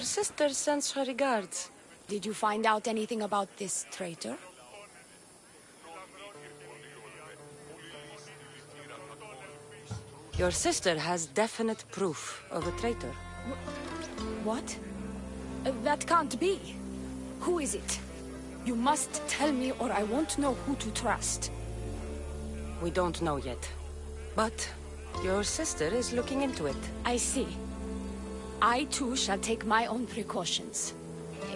Your sister sends her regards. Did you find out anything about this traitor? Your sister has definite proof of a traitor. What? Uh, that can't be. Who is it? You must tell me or I won't know who to trust. We don't know yet. But your sister is looking into it. I see. I too shall take my own precautions.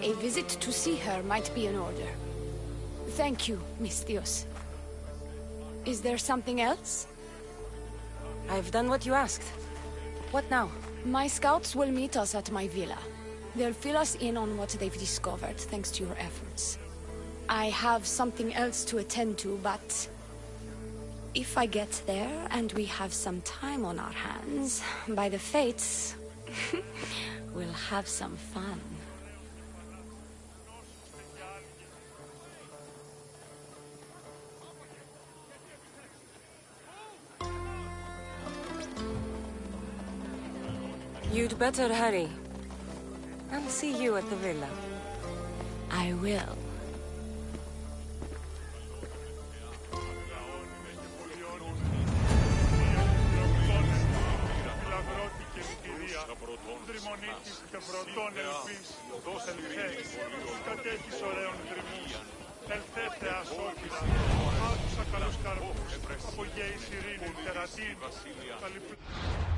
A visit to see her might be in order. Thank you, Misthios. Is there something else? I've done what you asked. What now? My scouts will meet us at my villa. They'll fill us in on what they've discovered, thanks to your efforts. I have something else to attend to, but... If I get there, and we have some time on our hands, by the fates, we'll have some fun. You'd better hurry. I'll see you at the villa. I will. Ευρώπης, dos του κατέχεις ωραίων γρυμούς. Ελθέτε ασόκυλα, άκουσα καλούς καρμούς, απογέης τερατήν, τα.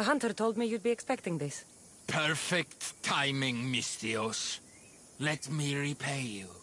A hunter told me you'd be expecting this. Perfect timing, Misthios. Let me repay you.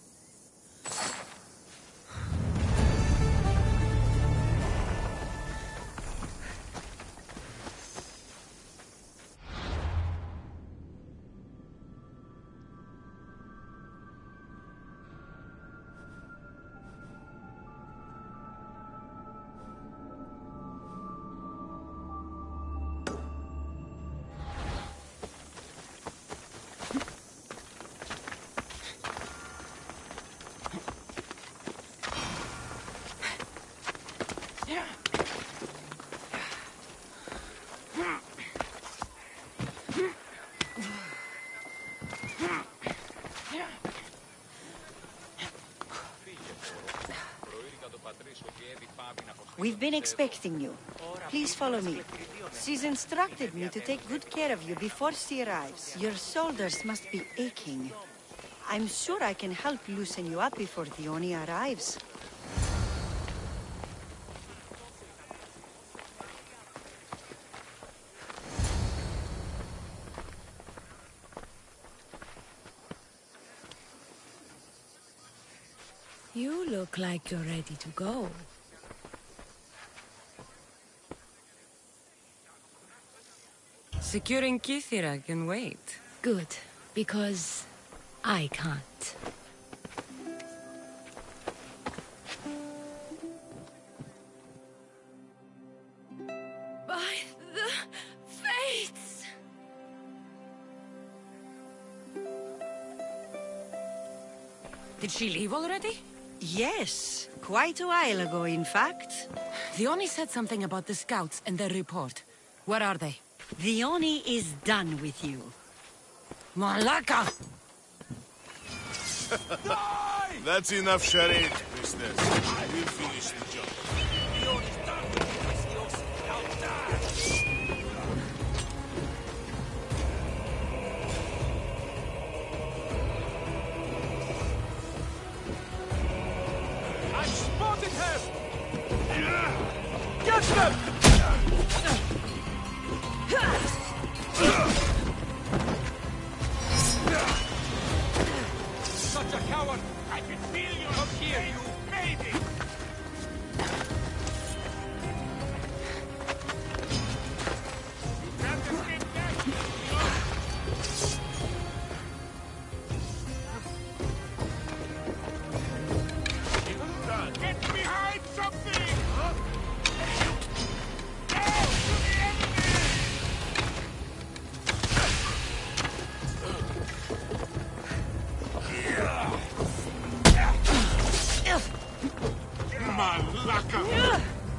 We've been expecting you. Please follow me. She's instructed me to take good care of you before she arrives. Your shoulders must be aching. I'm sure I can help loosen you up before Dione arrives. You look like you're ready to go. Securing Kythera can wait. Good, because I can't. By the fates! Did she leave already? Yes, quite a while ago, in fact. Dione said something about the scouts and their report. Where are they? Dione is done with you. Malaka! That's enough charade, priestess. We'll finish the job. I spotted her! Get them! Here, you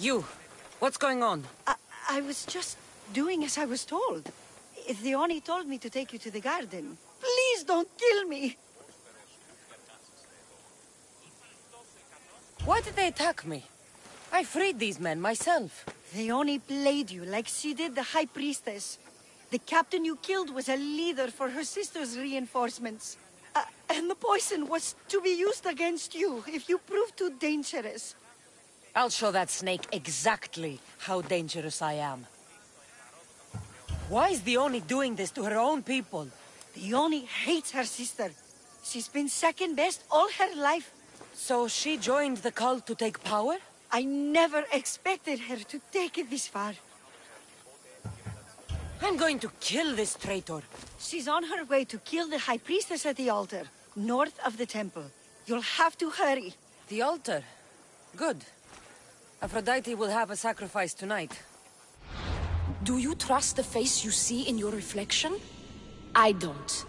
You, what's going on? I, I was just doing as I was told. Theoni told me to take you to the garden. Please don't kill me! Why did they attack me? I freed these men myself. Theoni played you like she did the High Priestess. The captain you killed was a leader for her sister's reinforcements. Uh, and the poison was to be used against you if you proved too dangerous. I'll show that snake exactly how dangerous I am. Why is Theoni doing this to her own people? The Theoni hates her sister. She's been second best all her life. So she joined the cult to take power? I never expected her to take it this far. I'm going to kill this traitor. She's on her way to kill the High Priestess at the altar, north of the temple. You'll have to hurry. The altar? Good. Aphrodite will have a sacrifice tonight. Do you trust the face you see in your reflection? I don't.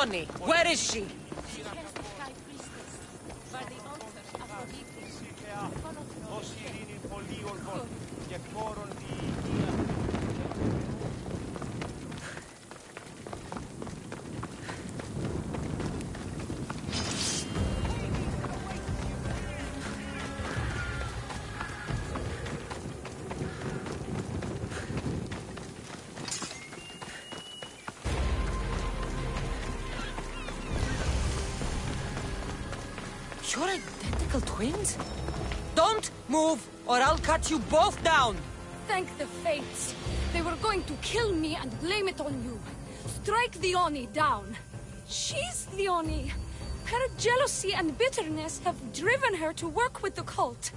Theoni? Where is she? You're identical twins? Don't move, or I'll cut you both down! Thank the fates. They were going to kill me and blame it on you. Strike Theoni down. She's Theoni. Her jealousy and bitterness have driven her to work with the cult.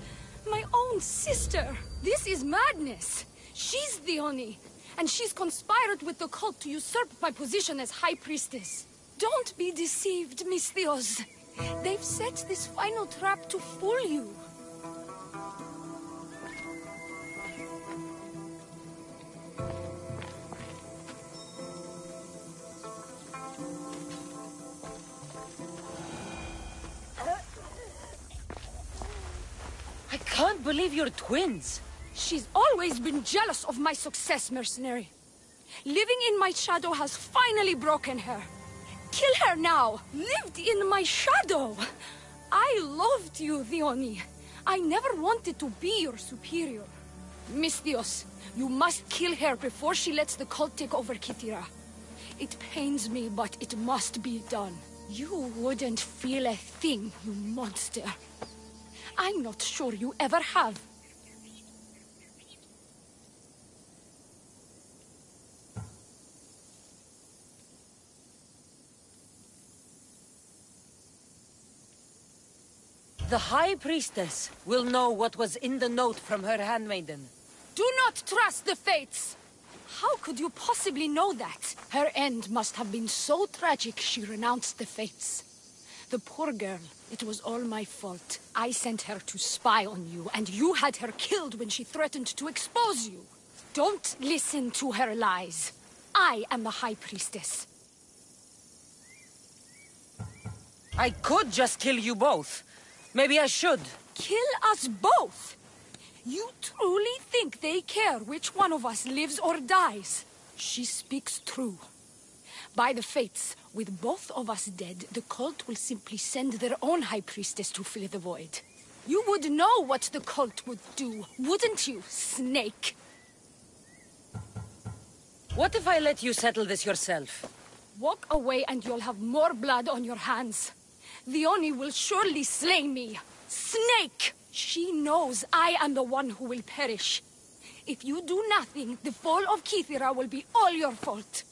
My own sister. This is madness. She's Theoni, and she's conspired with the cult to usurp my position as High Priestess. Don't be deceived, Misthios. They've set this final trap to fool you. I can't believe you're twins! She's always been jealous of my success, mercenary. Living in my shadow has finally broken her. Kill her now! Lived in my shadow! I loved you, Theoni. I never wanted to be your superior. Misthios, you must kill her before she lets the cult take over Kythera. It pains me, but it must be done. You wouldn't feel a thing, you monster. I'm not sure you ever have. The High Priestess will know what was in the note from her handmaiden. Do not trust the fates! How could you possibly know that? Her end must have been so tragic she renounced the fates. The poor girl, it was all my fault. I sent her to spy on you, and you had her killed when she threatened to expose you. Don't listen to her lies. I am the High Priestess. I could just kill you both. Maybe I should. Kill us both! You truly think they care which one of us lives or dies? She speaks true. By the fates, with both of us dead, the cult will simply send their own high priestess to fill the void. You would know what the cult would do, wouldn't you, Snake? What if I let you settle this yourself? Walk away and you'll have more blood on your hands. Theoni will surely slay me. Snake! She knows I am the one who will perish. If you do nothing, the fall of Kythera will be all your fault.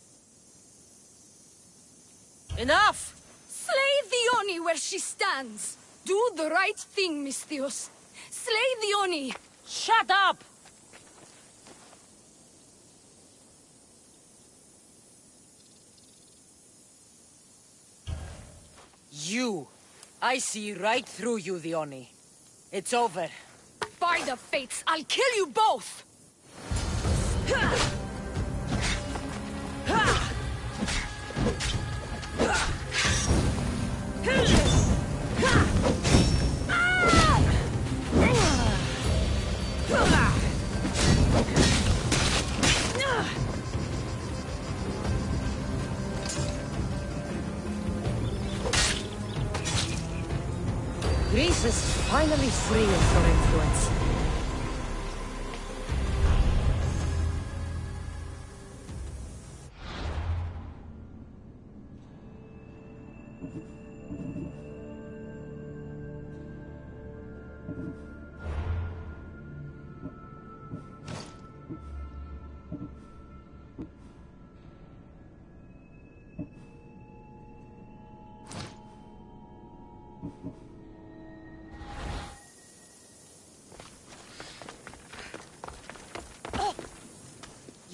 Enough! Slay Theoni where she stands. Do the right thing, Misthios. Slay Theoni. Shut up! You. I see right through you, Dione. It's over. By the fates, I'll kill you both! Free of your influence.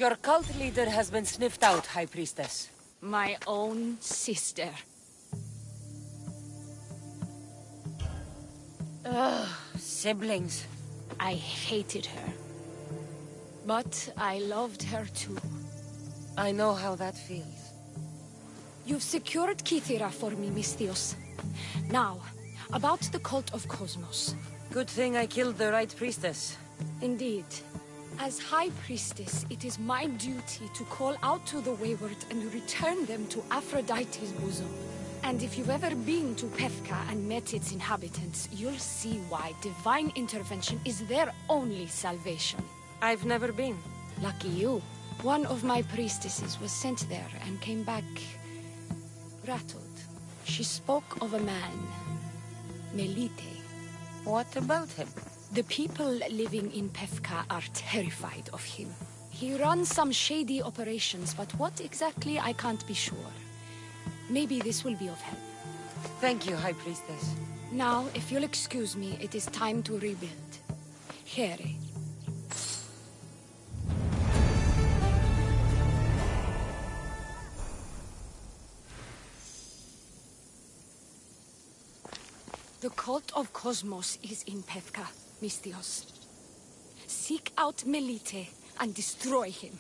Your cult leader has been sniffed out, High Priestess. My own sister. Siblings. I hated her. But I loved her too. I know how that feels. You've secured Kythera for me, Misthios. Now, about the cult of Kosmos. Good thing I killed the right priestess. Indeed. As High Priestess, it is my duty to call out to the wayward and return them to Aphrodite's bosom. And if you've ever been to Pefka and met its inhabitants, you'll see why divine intervention is their only salvation. I've never been. Lucky you. One of my priestesses was sent there and came back... rattled. She spoke of a man. Melite. What about him? The people living in Pefka are terrified of him. He runs some shady operations, but what exactly I can't be sure. Maybe this will be of help. Thank you, High Priestess. Now, if you'll excuse me, it is time to rebuild. Here. Eh? The cult of Kosmos is in Pefka, Misthios. Seek out Melite and destroy him.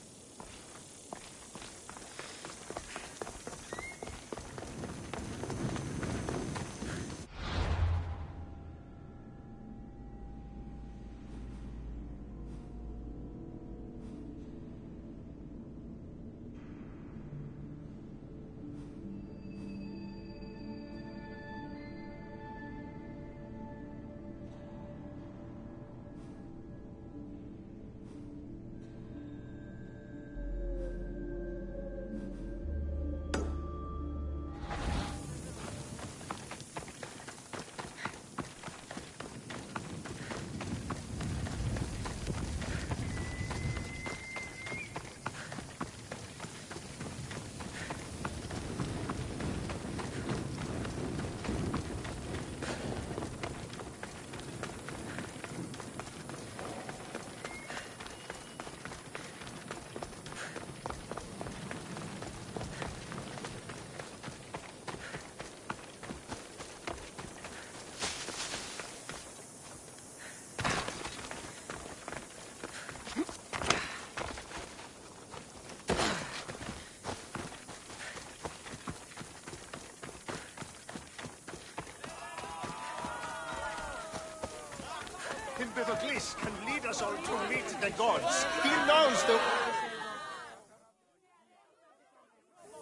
To meet the gods. He knows the...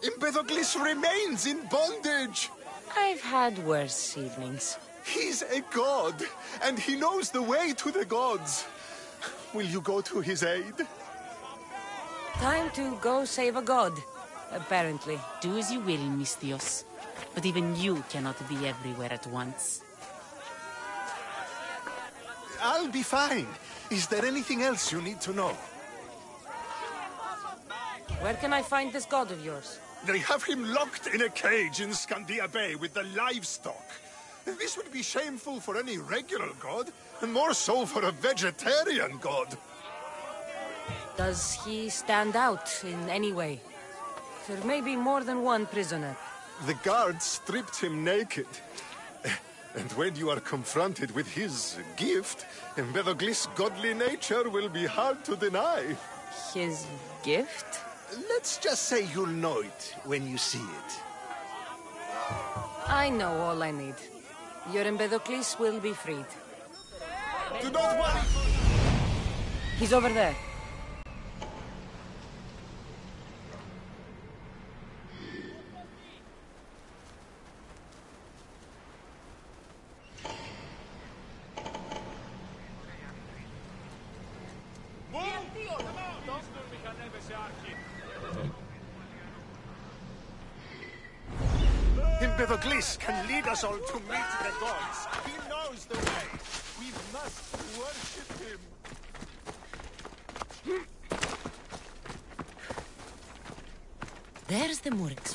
Empedocles remains in bondage. I've had worse evenings. He's a god, and he knows the way to the gods. Will you go to his aid? Time to go save a god, apparently. Do as you will, Misthios. But even you cannot be everywhere at once. I'll be fine. Is there anything else you need to know? Where can I find this god of yours? They have him locked in a cage in Scandia Bay with the livestock. This would be shameful for any regular god, and more so for a vegetarian god. Does he stand out in any way? There may be more than one prisoner. The guards stripped him naked. And when you are confronted with his gift, Empedocles' godly nature will be hard to deny. His gift? Let's just say you'll know it when you see it. I know all I need. Your Empedocles will be freed. Do not worry! He's over there. Empedocles can lead us all to meet the gods. He knows the way. We must worship him. There's the Murex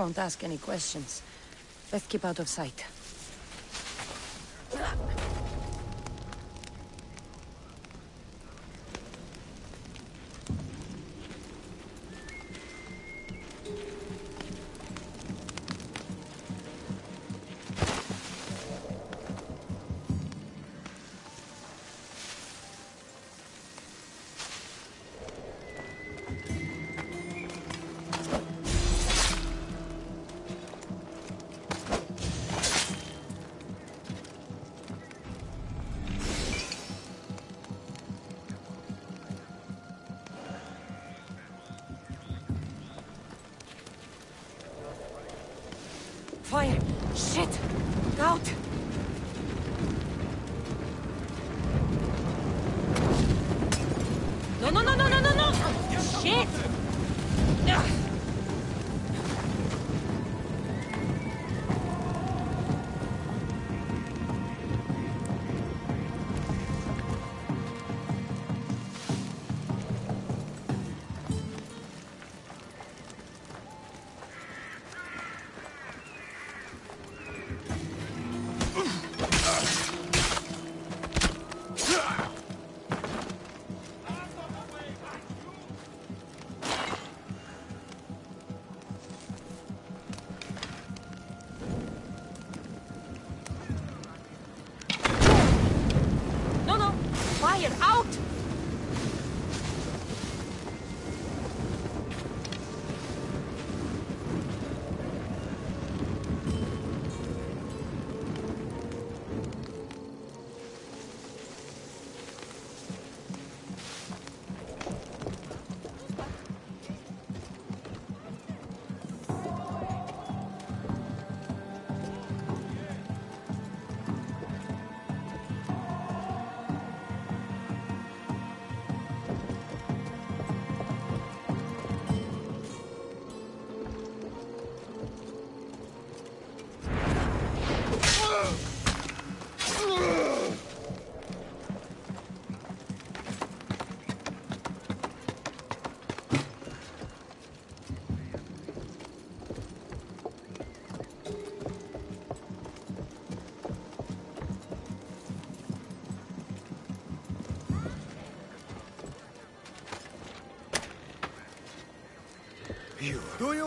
won't ask any questions. Best keep out of sight. Shit! Out!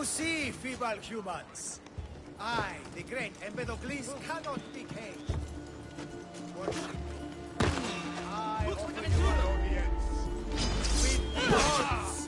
You see, feeble humans? I, the great Empedocles, cannot be caged. Worship me. I offer you an audience. With the gods.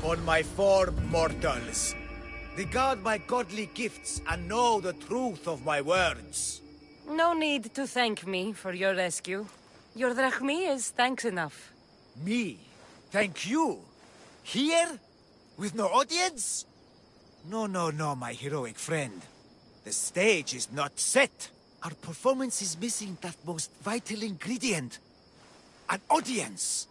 Upon my form, mortals. Regard my godly gifts and know the truth of my words. No need to thank me for your rescue. Your drachmi is thanks enough. Me? Thank you? Here? With no audience? No, no, no, my heroic friend. The stage is not set. Our performance is missing that most vital ingredient. An audience.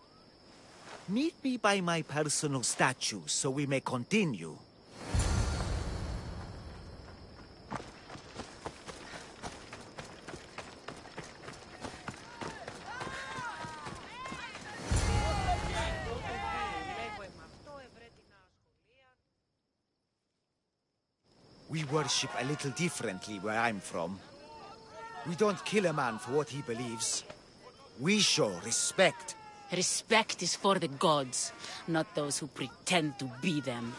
Meet me by my personal statue so we may continue. We worship a little differently where I'm from. We don't kill a man for what he believes. We show respect Respect is for the gods, not those who pretend to be them.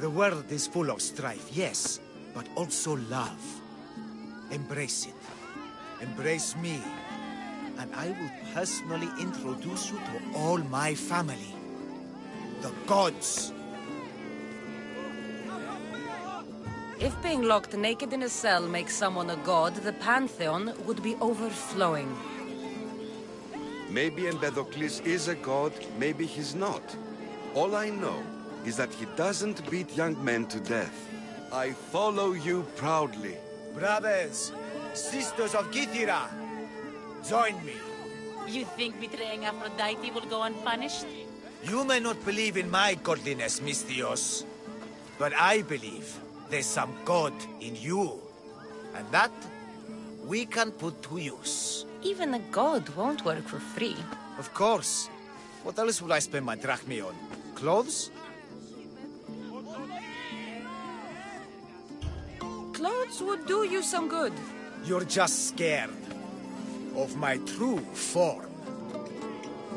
The world is full of strife, yes, but also love. Embrace it. Embrace me. And I will personally introduce you to all my family. The gods. If being locked naked in a cell makes someone a god, the Pantheon would be overflowing. Maybe Empedocles is a god, maybe he's not. All I know is that he doesn't beat young men to death. I follow you proudly. Brothers, sisters of Kythera, join me. You think betraying Aphrodite will go unpunished? You may not believe in my godliness, Misthios, but I believe there's some god in you. And that we can put to use. Even a god won't work for free. Of course. What else would I spend my drachmi on? Clothes? Clothes would do you some good. You're just scared of my true form.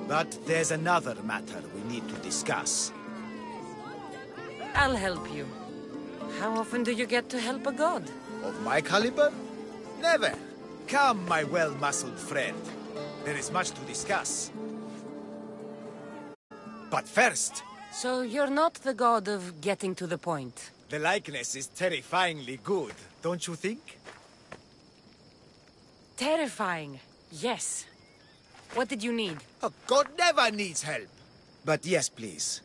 But there's another matter we need to discuss. I'll help you. How often do you get to help a god? Of my caliber? Never. Come, my well-muscled friend. There is much to discuss. But first... So you're not the god of getting to the point? The likeness is terrifyingly good, don't you think? Terrifying, yes. What did you need? A god never needs help. But yes, please.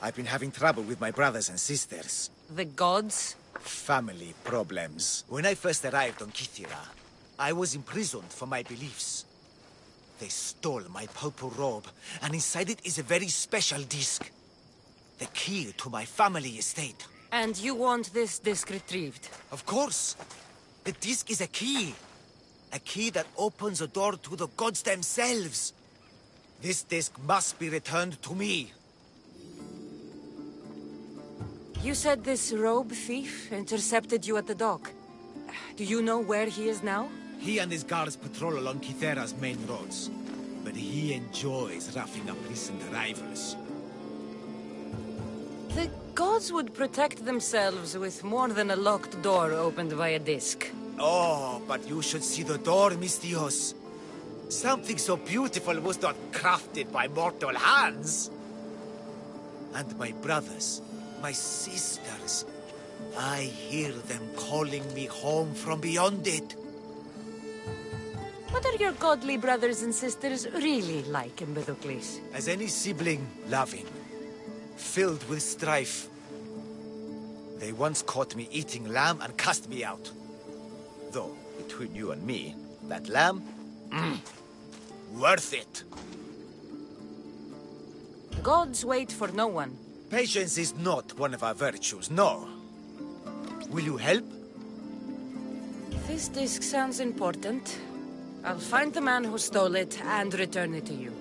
I've been having trouble with my brothers and sisters. The gods? Family problems. When I first arrived on Kythera, I was imprisoned for my beliefs. They stole my purple robe, and inside it is a very special disc. The key to my family estate. And you want this disc retrieved? Of course. The disc is a key. A key that opens a door to the gods themselves. This disc must be returned to me. You said this robe thief intercepted you at the dock. Do you know where he is now? He and his guards patrol along Kythera's main roads. But he enjoys roughing up recent arrivals. The gods would protect themselves with more than a locked door opened by a disc. Oh, but you should see the door, Misthios. Something so beautiful was not crafted by mortal hands. And my brothers, my sisters, I hear them calling me home from beyond it. What are your godly brothers and sisters really like, Empedocles? As any sibling, loving, filled with strife. They once caught me eating lamb and cast me out. Though, between you and me, that lamb, mm, worth it. Gods wait for no one. Patience is not one of our virtues, no. Will you help? This disc sounds important. I'll find the man who stole it and return it to you.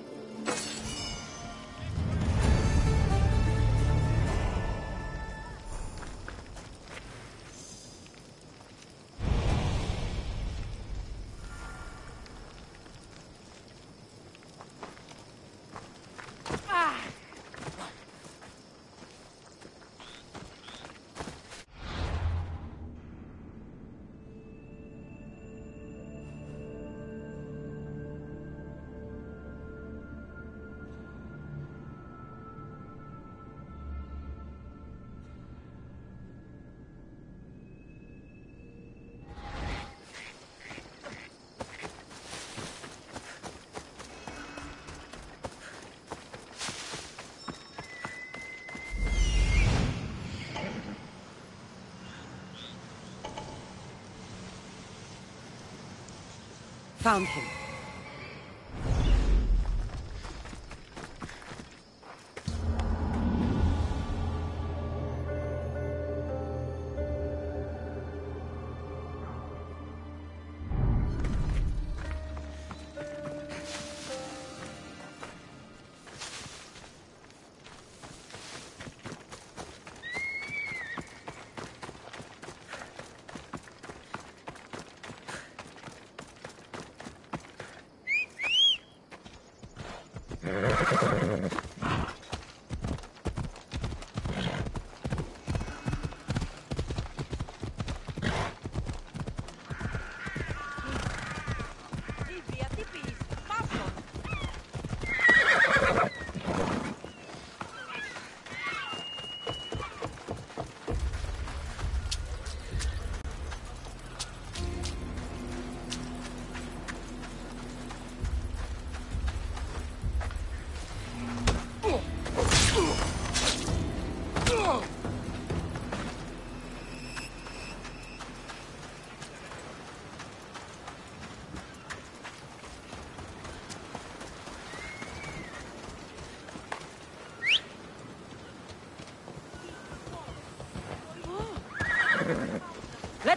Found him. ハハハハ。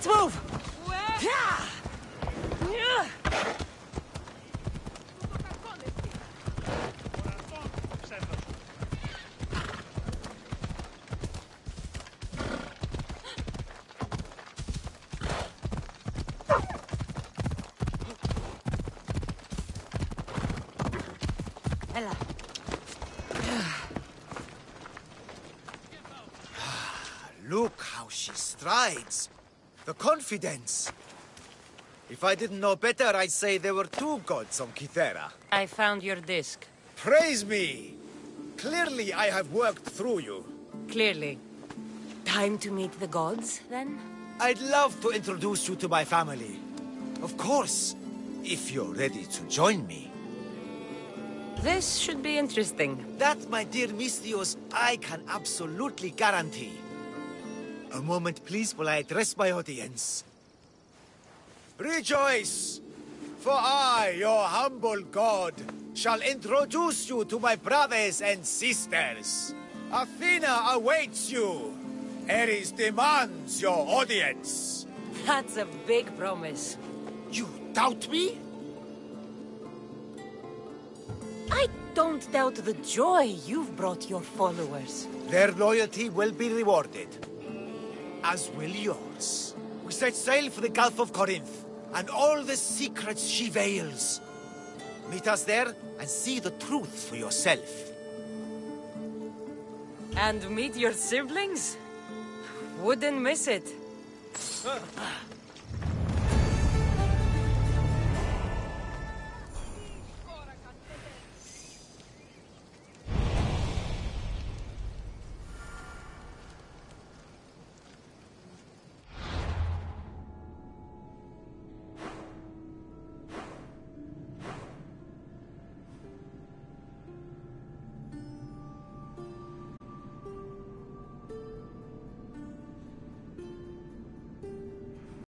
Let's move! Ella. Look how she strides. The confidence. If I didn't know better, I'd say there were two gods on Kythera. I found your disc. Praise me! Clearly I have worked through you. Clearly. Time to meet the gods, then? I'd love to introduce you to my family. Of course, if you're ready to join me. This should be interesting. That, my dear Misthios, I can absolutely guarantee. A moment, please, while I address my audience. Rejoice! For I, your humble god, shall introduce you to my brothers and sisters. Athena awaits you. Ares demands your audience. That's a big promise. You doubt me? I don't doubt the joy you've brought your followers. Their loyalty will be rewarded. As will yours. We set sail for the Gulf of Corinth, and all the secrets she veils. Meet us there and see the truth for yourself. And meet your siblings? Wouldn't miss it.